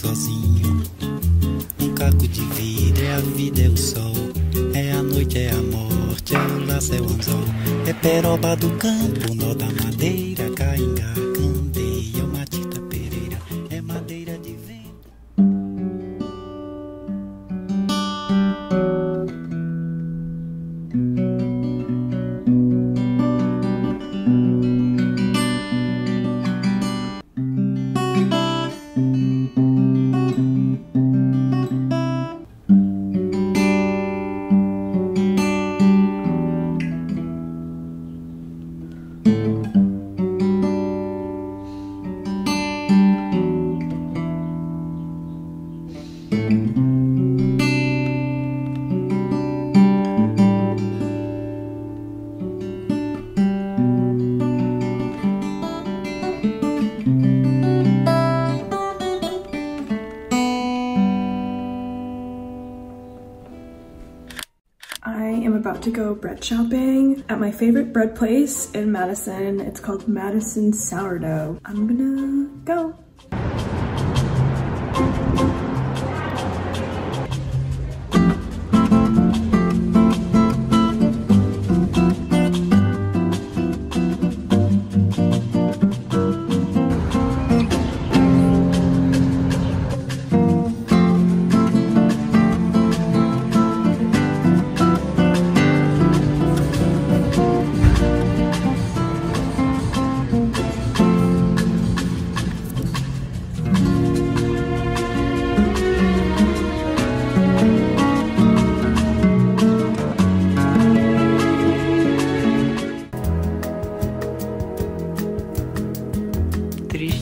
sozinho. Um caco de vidro, é a vida, é o sol. É a noite, é a morte, é o laço, é o anzol. É peroba do campo, nó da madeira, about to go bread shopping at my favorite bread place in Madison. It's called Madison Sourdough. I'm gonna go.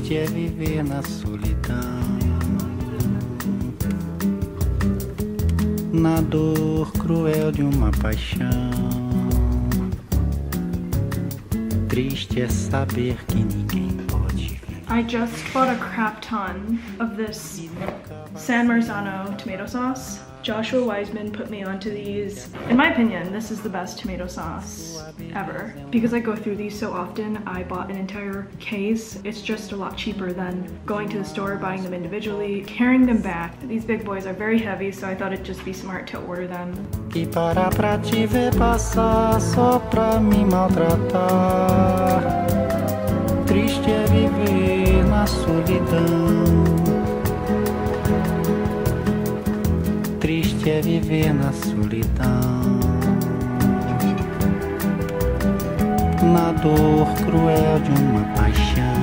Triste é viver na solidão, na dor cruel de uma paixão. Triste é saber que ninguém pode. I just bought a crap ton of this San Marzano tomato sauce. Joshua Weissman put me onto these. In my opinion, this is the best tomato sauce ever. Because I go through these so often, I bought an entire case. It's just a lot cheaper than going to the store, buying them individually, carrying them back. These big boys are very heavy, so I thought it'd just be smart to order them. Triste é viver na solidão. Quer viver na solidão, na dor cruel de uma paixão.